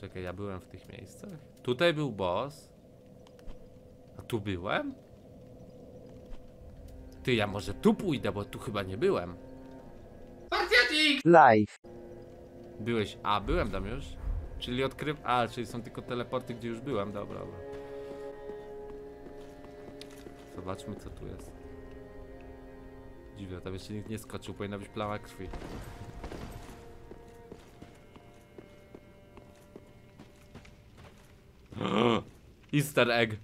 Czekaj, ja byłem w tych miejscach? Tutaj był boss. A tu byłem? Ty, ja może tu pójdę, bo tu chyba nie byłem. Live. Byłeś. A, byłem tam już? Czyli odkryw. A, czyli są tylko teleporty, gdzie już byłem. Dobra, dobra. Zobaczmy, co tu jest. Dziwne, tam jeszcze nikt nie skoczył. Powinna być plama krwi. Easter egg.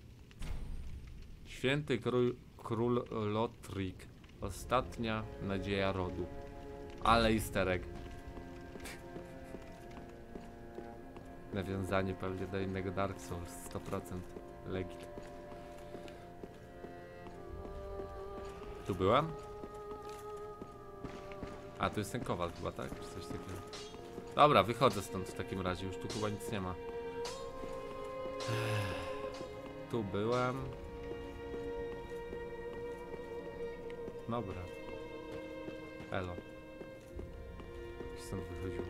Święty król, król Lotrik. Ostatnia nadzieja rodu. Ale easter egg. Nawiązanie pewnie do innego Dark Souls 100% legit. Tu byłam? A, tu jest ten kowal chyba, tak? Czy coś takiego. Dobra, wychodzę stąd w takim razie, już tu chyba nic nie ma. Tu byłem. Dobra. Elo. Stąd wychodziło.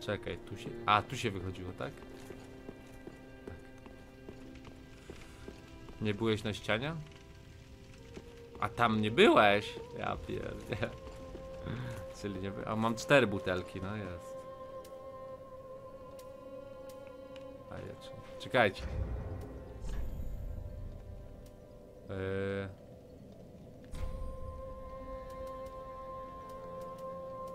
Czekaj, tu się... A, tu się wychodziło, tak? Tak. Nie byłeś na ścianie? A tam nie byłeś? Ja pierdzie. Czyli nie by... A mam cztery butelki, no jest. Czekajcie. Yy...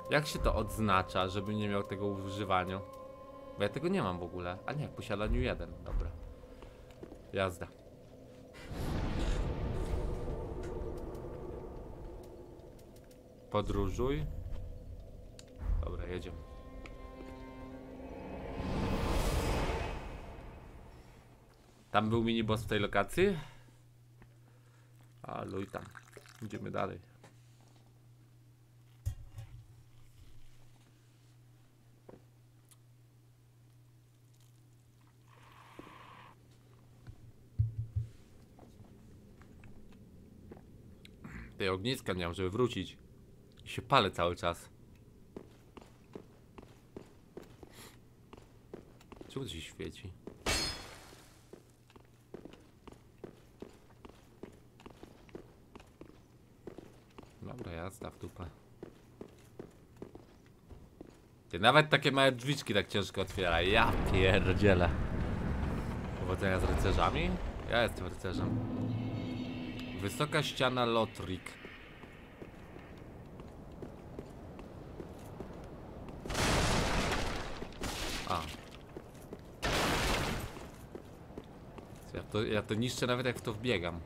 Jak się to odznacza, żeby nie miał tego w używaniu? Bo ja tego nie mam w ogóle. A nie, w posiadaniu jeden. Dobra. Jazda. Podróżuj. Dobra, jedziemy. Tam był miniboss w tej lokacji? A, luj tam. Idziemy dalej. Tej ogniska nie mam, żeby wrócić. I się palę cały czas. Czemu to się świeci? Dobra, jazda w dupę. Ty nawet takie małe drzwiczki tak ciężko otwiera. Ja pierdzielę. Powodzenia z rycerzami? Ja jestem rycerzem. Wysoka ściana Lotrik. A. Ja to, ja to niszczę nawet jak w to wbiegam.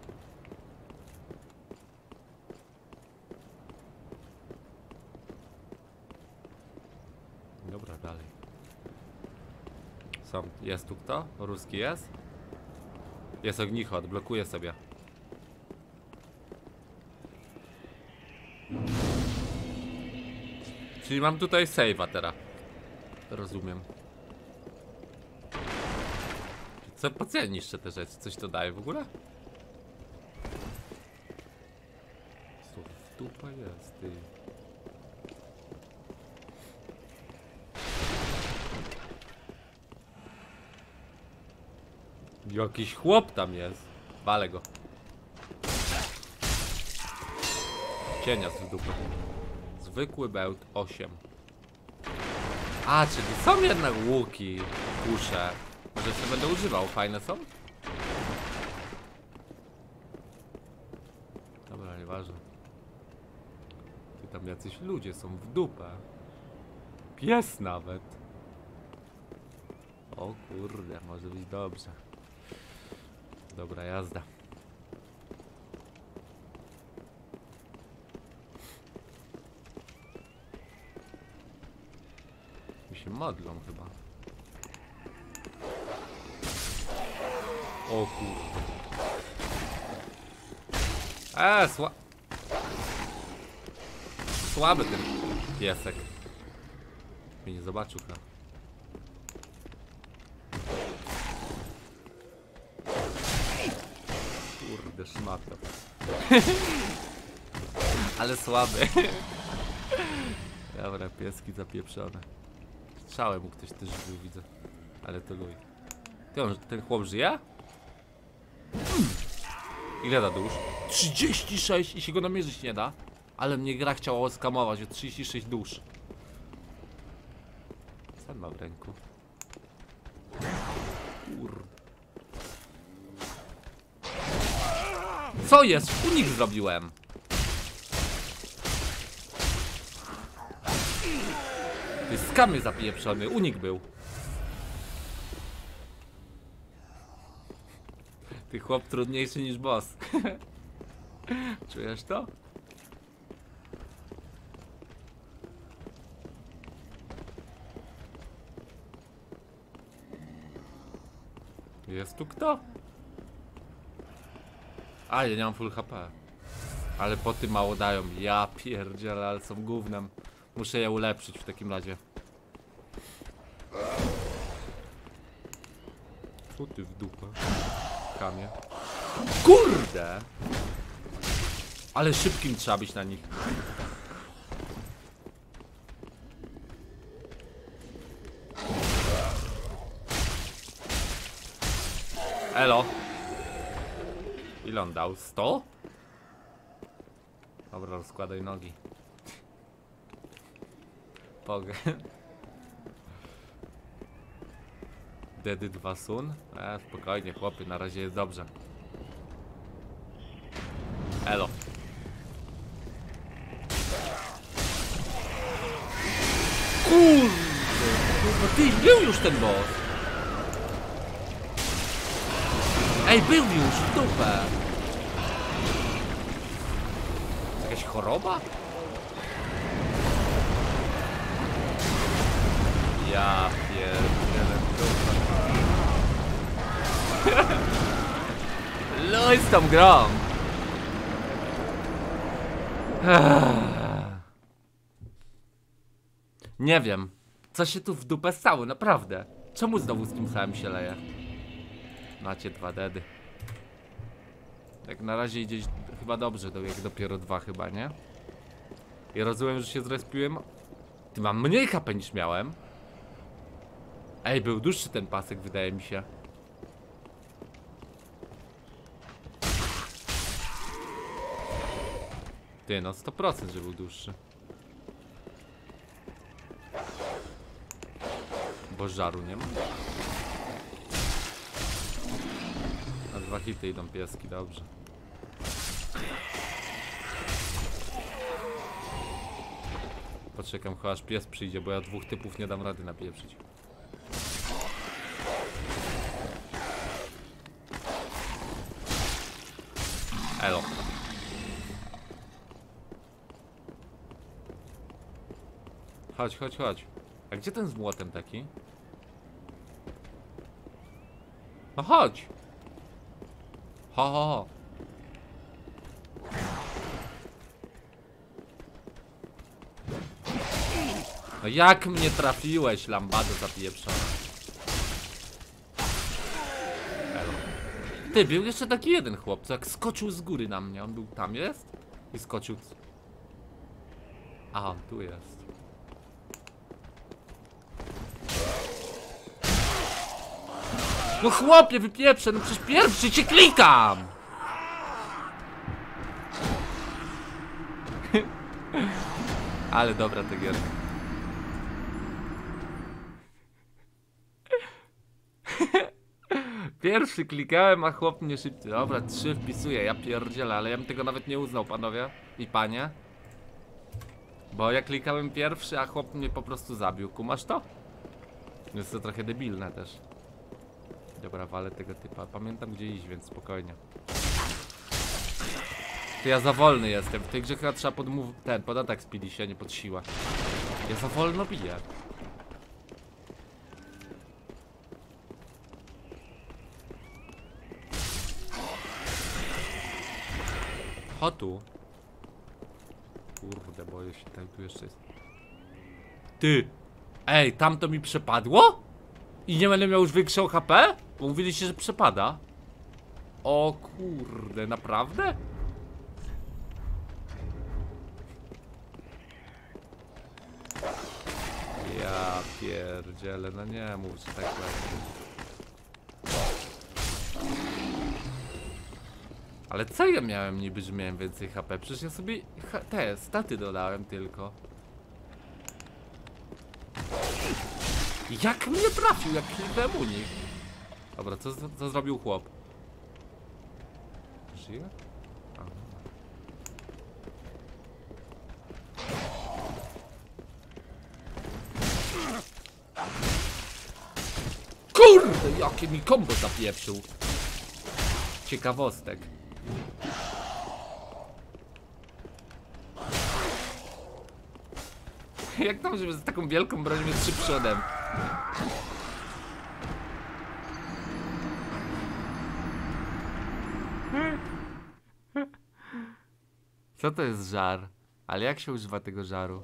Dobra, dalej. Są, jest tu kto? Ruski jest? Jest ognicho, odblokuję sobie. Czyli mam tutaj save'a teraz. Rozumiem. Co, po co ja niszczę te rzeczy? Coś to daje w ogóle? Co jest, ty? Jakiś chłop tam jest. Walę go. Cienia z dupy. Zwykły bełt 8. A, czyli są jednak łuki, kusze. Może jeszcze będę używał, fajne są? Dobra, nieważne. Ty tam jacyś ludzie są w dupę. Pies nawet. O kurde, może być dobrze. Dobra jazda. Mi się modlą chyba. O kurde. Eee, sła... Słaby ten piesek. Mnie nie zobaczył chyba. Ale słaby. Dobra, pieski zapieprzone. Strzałem mu ktoś też żył, widzę. Ale to luj. Ty, on, ten chłop żyje? Hmm. Ile da dusz? 36 i się go namierzyć nie da. Ale mnie gra chciała oskamować o 36 dusz. Co ma w ręku? Kur... Co jest? Unik zrobiłem. Ty skamy zapieprzony, unik był. Ty chłop trudniejszy niż boss. Czujesz to? Jest tu kto? A, ja nie mam full HP. Ale po tym mało dają. Ja pierdzielę, ale są gównem. Muszę je ulepszyć w takim razie. Co ty w dupę? Kamie. Kurde! Ale szybkim trzeba być na nich. Elo. Ile on dał? 100? Dobra, rozkładaj nogi. Pogę. Dedy 2 sun? E, spokojnie chłopy, na razie jest dobrze. Elo. Kurde! No ty, był już ten boss! Ej, był już, dupę! Choroba? Ja pierdzielę dupę. Luj z tą grą! Nie wiem, co się tu w dupę stało, naprawdę. Czemu znowu z tym samym się leje? Macie dwa dedy. Jak na razie idzie chyba dobrze, jak dopiero dwa chyba, nie? I rozumiem, że się zrespiłem. Ty mam mniej HP niż miałem. Ej, był dłuższy ten pasek, wydaje mi się. Ty, no 100% że był dłuższy. Bo żaru nie ma. Na dwa hity idą pieski, dobrze. Poczekam, chyba aż pies przyjdzie, bo ja dwóch typów nie dam rady napieprzyć. Elo. Chodź, chodź, chodź. A gdzie ten z młotem taki? No chodź! Ho, ho, ho. No jak mnie trafiłeś, lambado zapieprzona? Elo. Ty, był jeszcze taki jeden chłop, jak skoczył z góry na mnie. On był tam, jest? I skoczył... A, tu jest. No chłopie, wypieprzę, no przecież pierwszy cię klikam! Ale dobra ta gierka. Pierwszy klikałem, a chłop mnie szybciej. Dobra, trzy wpisuję, ja pierdzielę, ale ja bym tego nawet nie uznał, panowie i panie. Bo ja klikałem pierwszy, a chłop mnie po prostu zabił. Kumasz to? Jest to trochę debilne też. Dobra, walę tego typa. Pamiętam gdzie iść, więc spokojnie. To ja za wolny jestem. W tej grze chyba trzeba pod ten, pod atak speedy się, a nie pod siłę. Ja za wolno biję. Chodź tu. Kurde, boję się, tam tu jeszcze jest. Ty! Ej, tam to mi przepadło? I nie będę miał już większego HP? Bo mówiliście, że przepada. O kurde, naprawdę? Ja pierdzielę, no nie mów, że tak będzie. Ale co ja miałem niby, że miałem więcej HP? Przecież ja sobie te staty dodałem tylko. Jak mnie trafił, jak kliknąłem u nich? Dobra, co, co zrobił chłop? Żyje? Kurde, jakie mi kombo zapieprzył. Ciekawostek. Jak tam, żeby z taką wielką broń mieć trzy przodem? Co to jest żar? Ale jak się używa tego żaru?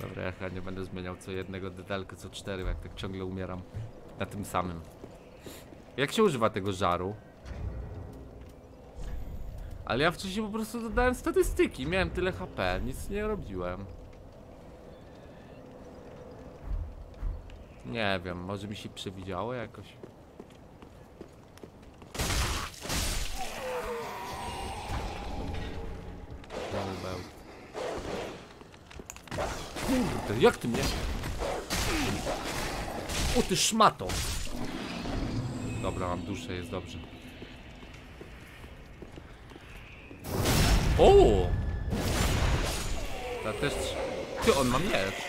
Dobra, ja chyba nie będę zmieniał co jednego detalkę, co cztery, jak tak ciągle umieram na tym samym. Jak się używa tego żaru? Ale ja wcześniej po prostu dodałem statystyki, miałem tyle HP, nic nie robiłem. Nie wiem, może mi się przewidziało jakoś. Kurde, jak ty mnie? O ty szmato! Dobra, mam duszę, jest dobrze. O! Ta też... Ty, on ma miecz.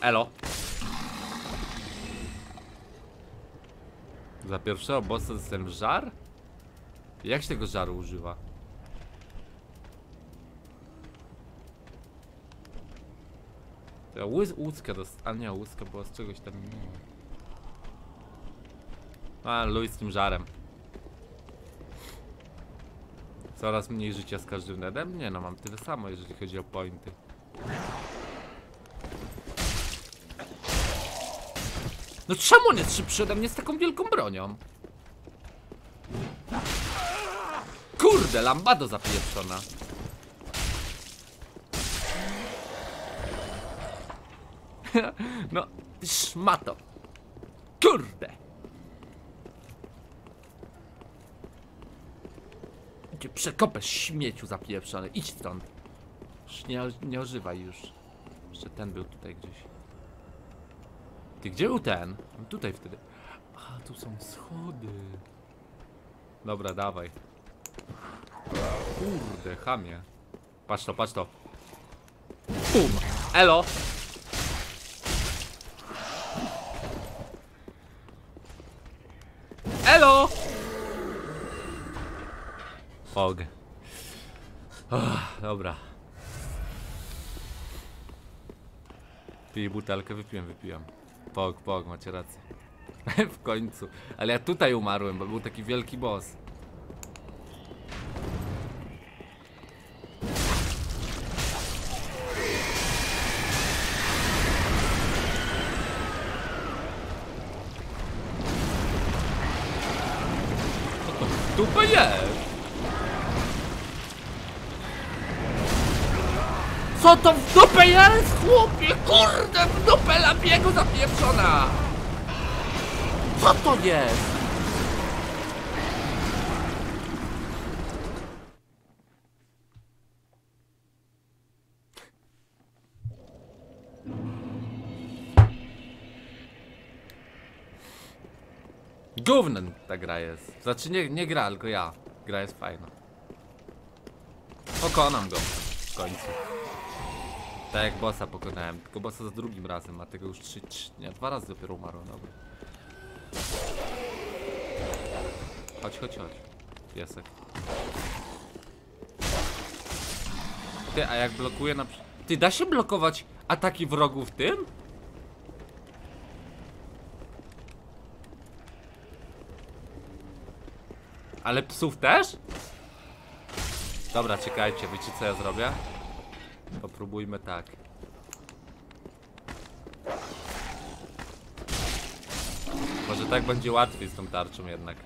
Elo. Za pierwszego bossa dostałem żar? Jak się tego żaru używa? To ja łys łuskę dost... A nie, łuska była z czegoś tam innego. A, luj z tym żarem. Coraz mniej życia z każdym nedem? Nie no, mam tyle samo, jeżeli chodzi o pointy. No czemu on jest szybszy ode mnie z taką wielką bronią? Kurde, lambado zapieprzona. No, szmato. Kurde. Cię przekopę śmieciu zapieprzony. Idź stąd. Już nie, nie ożywaj już. Jeszcze ten był tutaj gdzieś. Ty, gdzie był ten? Tutaj wtedy. A, tu są schody. Dobra, dawaj. Kurde, chamie. Patrz to, patrz to. Bum! Elo! Elo! Fog. Oh, dobra. Pij butelkę, wypiłem, wypiłem. Pog, pog, macie rację. w końcu. Ale ja tutaj umarłem, bo był taki wielki boss. Gównem ta gra jest. Znaczy nie, nie gra, tylko ja. Gra jest fajna. Pokonam go w końcu. Tak jak bossa pokonałem, tylko bossa za drugim razem, a tego już trzy, trzy nie, dwa razy dopiero umarłem, dobra. Chodź, chodź, chodź. Piesek. Ty, a jak blokuje na Ty, da się blokować ataki wrogów tym? Ale psów też? Dobra, czekajcie, wiecie co ja zrobię? Popróbujmy tak. Może tak będzie łatwiej z tą tarczą jednak.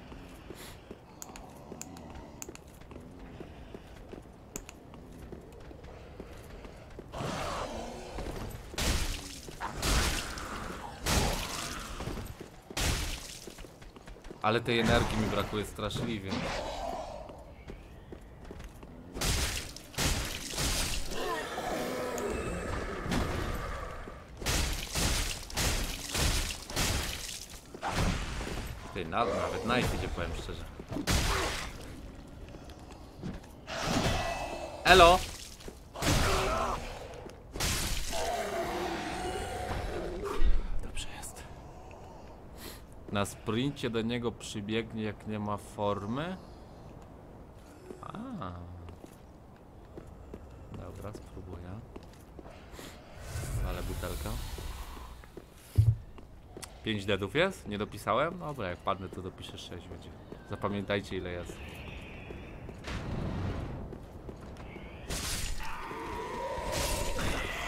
Ale tej energii mi brakuje straszliwie. Ty, na, nawet nice idzie, powiem szczerze. Elo! Dobrze jest. Na sprincie do niego przybiegnie jak nie ma formy. A. Dobra, spróbuję. Ale butelka. 5 deadów jest? Nie dopisałem? Dobra, jak padnę to dopiszę 6 będzie. Zapamiętajcie ile jest.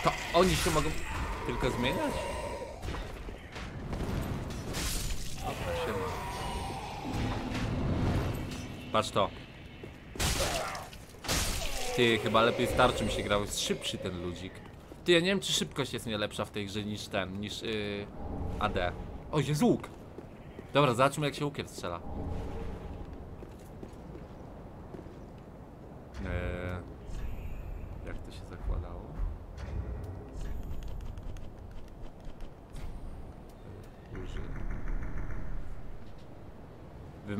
To oni się mogą tylko zmieniać? Patrz to. Ty, chyba lepiej starczy mi się grało. Jest szybszy ten ludzik. Ty, ja nie wiem, czy szybkość jest nie lepsza w tej grze niż ten, niż yy, AD. O, jest łuk! Dobra, zobaczmy jak się łukiem strzela. Eee, jak to się zakładało? Użyj.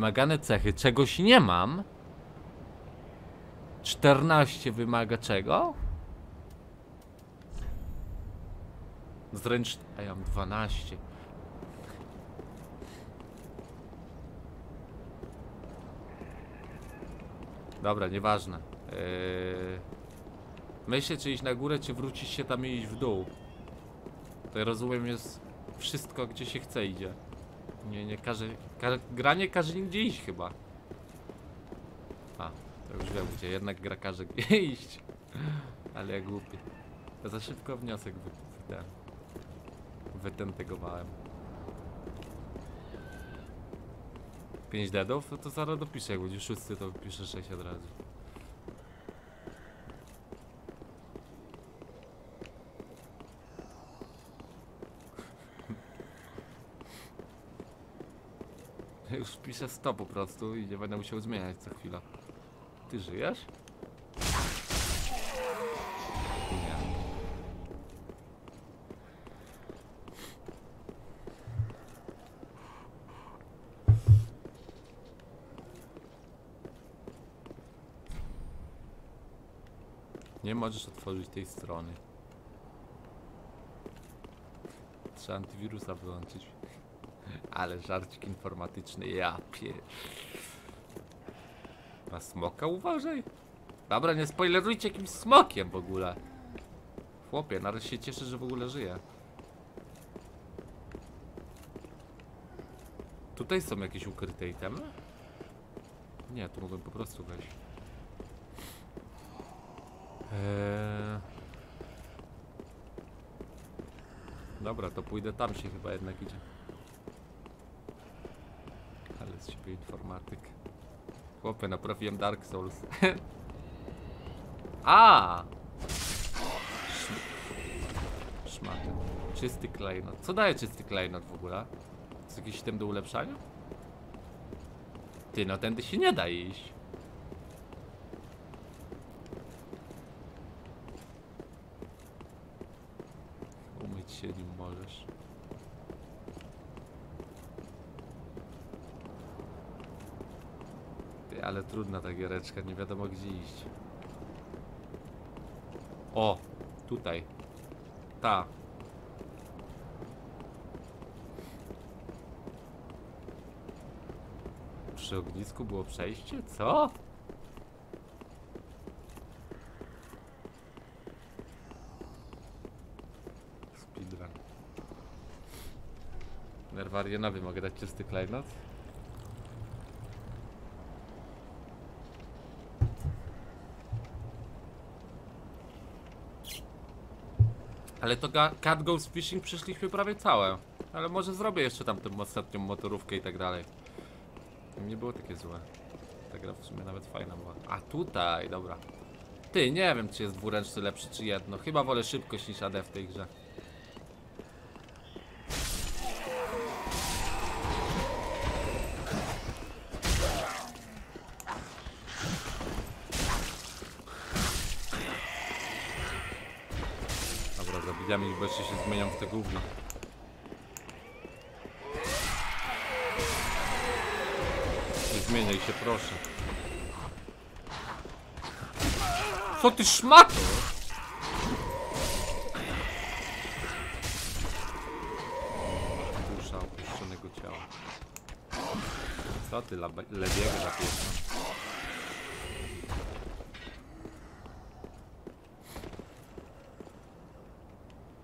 Wymagane cechy. Czegoś nie mam. 14 wymaga czego? Zręcz... A ja mam 12. Dobra, nieważne. Yy... Myślę, czy iść na górę, czy wrócić się tam i iść w dół. To rozumiem jest wszystko, gdzie się chce idzie. Nie, nie każe... Ka granie każe nigdzie iść chyba. A, to już wiem, gdzie jednak gra każe iść. Ale ja głupi. Ja za szybko wniosek wy, wy, ten, wytentegowałem. 5 deadów? No to zaraz dopiszę, jak będzie szósty to piszę 6 od razu. Już piszę 100 po prostu i nie będę musiał zmieniać co chwila. Ty żyjesz? Nie. Nie możesz otworzyć tej strony. Trzeba antywirusa wyłączyć. Ale żarcik informatyczny, ja pie... Na smoka uważaj. Dobra, nie spoilerujcie jakimś smokiem w ogóle. Chłopie, nawet się cieszę, że w ogóle żyje. Tutaj są jakieś ukryte itemy? Nie, tu mogłem po prostu wejść. Eee... Dobra, to pójdę tam się chyba jednak idzie. Ale z siebie informatyk. Chłopie, naprawiłem Dark Souls. A! Szm- Szmaty. Czysty klejnot. Co daje czysty klejnot w ogóle? Jest jakiś item do ulepszania? Ty, no tędy się nie da iść. Umyć się nim możesz. Ty, ale trudna ta giereczka, nie wiadomo gdzie iść. O, tutaj. Ta. Przy ognisku było przejście? Co? Speedrun. Nerwarienowi mogę dać czysty klejnot? Ale to ga- Cat Goes Fishing przyszliśmy prawie całe. Ale może zrobię jeszcze tam tę ostatnią motorówkę i tak dalej. Nie było takie złe. Ta gra w sumie nawet fajna była. A tutaj, dobra. Ty, nie wiem czy jest dwuręczny lepszy czy jedno. Chyba wolę szybkość niż AD w tej grze. Zabijamy ich, bo jeszcze się zmienią w te gówno. Nie zmieniaj się, proszę. Co ty szmato? Dusza opuszczonego ciała. Co ty, lebiego zapieprza?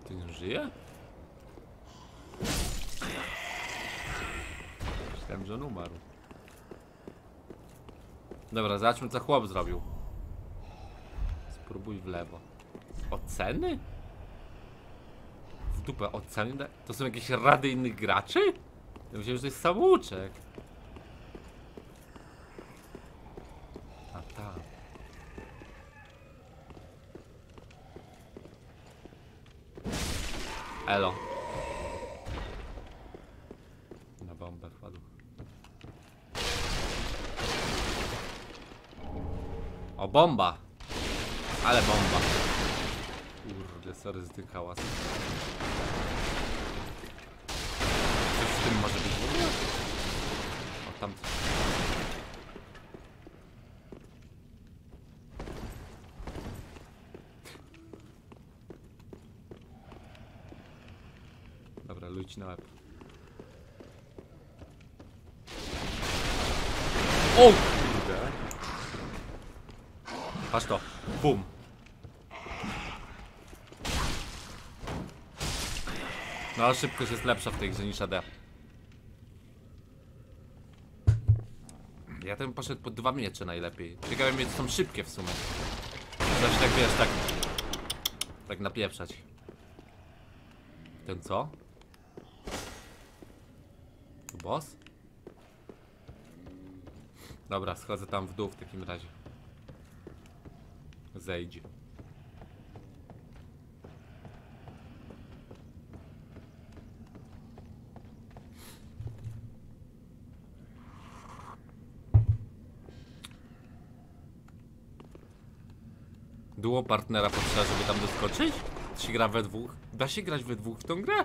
Ty nie żyje? Myślałem, że on umarł. Dobra, zobaczmy co chłop zrobił. Spróbuj w lewo. Oceny? W dupę oceny? To są jakieś rady innych graczy? Ja myślałem, że to jest samouczek. A tak. Elo. Na bombę wpadł. O, bomba! Ale bomba. Kurde, sorry, z tym hałasem. Coś w tym może być? O, tam... Dobra, ludź na łeb. O! Patrz to. Bum. No, szybkość jest lepsza w tej grze niż AD. Ja bym poszedł po dwa miecze najlepiej. Ciekawe mnie są szybkie w sumie. Coś tak wiesz, tak... Tak napieprzać. Ten co? Boss? Dobra, schodzę tam w dół w takim razie. Zejdź. Duo partnera potrzeba, żeby tam doskoczyć? Czy gra we dwóch? Da się grać we dwóch w tą grę?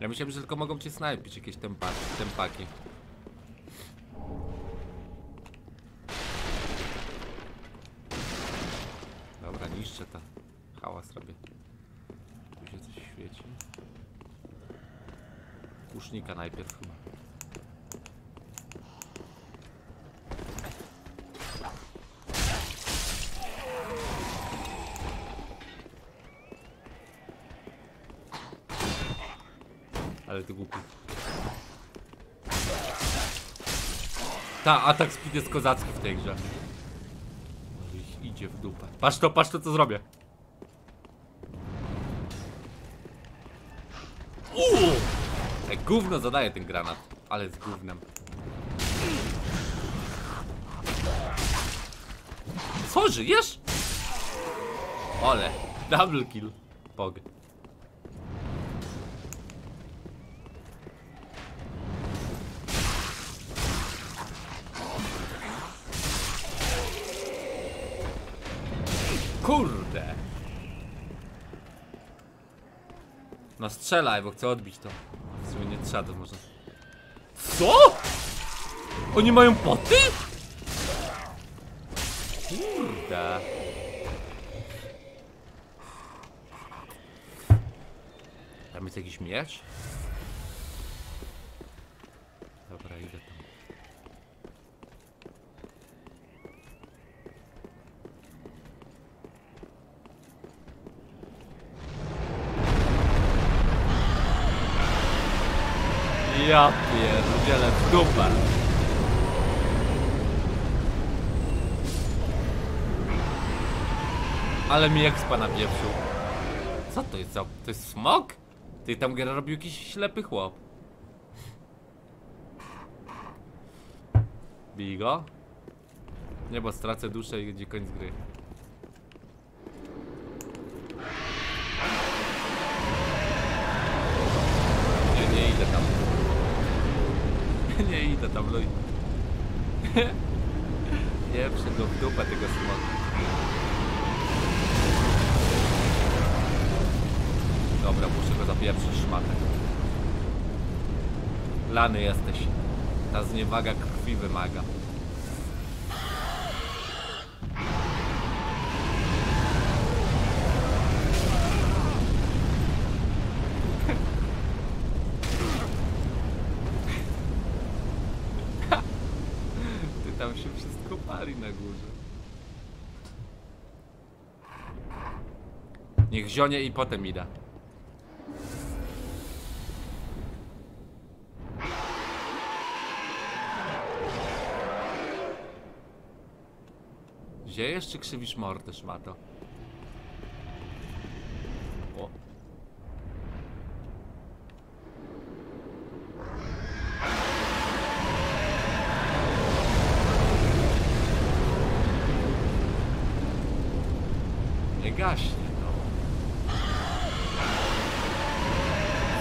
Ja myślałem, że tylko mogą cię snajpić jakieś tempaki. tempaki. Dobra, niszczę to. Hałas robię. Tu się coś świeci. Kusznika najpierw chyba. Ale ty głupi. Ta, atak speed jest kozacki w tej grze. Idzie w dupę. Patrz to, patrz to co zrobię. Uuu! Ej, gówno zadaje ten granat. Ale z gównem. Co, żyjesz? Ole, double kill. Pog. Kurde. No strzelaj, bo chcę odbić to. W sumie nie trzeba to może. Co? Oni mają poty? Kurde. Tam jest jakiś miecz? Dobra, idę tam. Ja pierdzielę w dupę. Ale mi expa napieprzył. Co to jest za... To jest smok? Ty tam gra robił jakiś ślepy chłop. Bij go? Nie, bo stracę duszę i będzie koniec gry. Nie, nie idę tam. Nie go w dupę tego smoka. Dobra, muszę go zapieprzyć szmatek. Lany jesteś. Ta zniewaga krwi wymaga. Ty tam się wszystko pali na górze. Niech zionie i potem idę. Ziejesz czy krzywisz mordę, szmato? O. Nie gaśnie, no.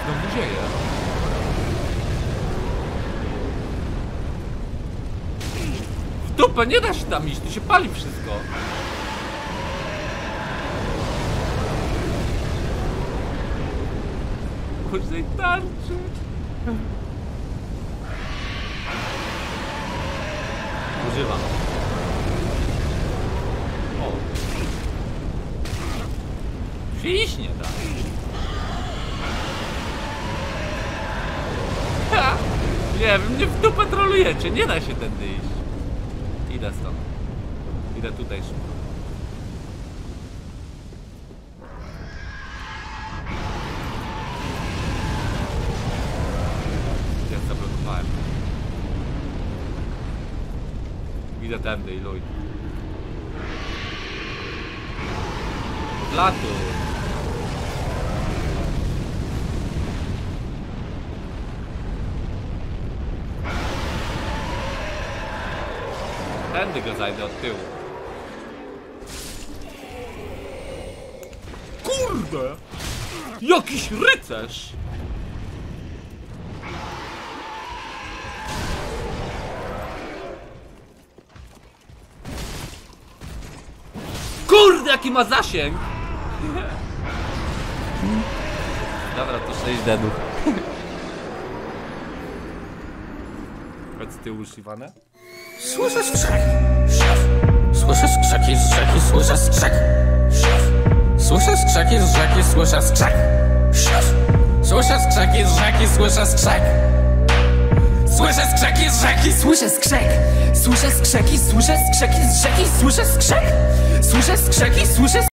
Znowu dzieje. Nie da się tam iść, tu się pali wszystko. Użyj tarczy. Używam. O. Się iść nie da. Ha! Nie wiem, mnie w dupę trolujecie, nie da się tędy iść. Idę stąd. Idę tutaj szybko. Ja zablokowałem. Idę tędy i Tędy go zajdę od tyłu. Kurde! Jakiś rycerz! Kurde, jaki ma zasięg! Dobra, to 6 deadów. Chodź z tyłu Shivanę. Słyszę skrzek. Słyszę skrzeki z rzeki, słyszę skrzek. Słyszę skrzeki z rzeki, słyszę skrzek. Słyszę skrzeki z rzeki, słyszę skrzek. Słyszę skrzeki z rzeki, Słyszę skrzek, słyszę skrzeki, słyszę skrzeki z rzeki, słyszę skrzek, słyszę skrzeki, słyszę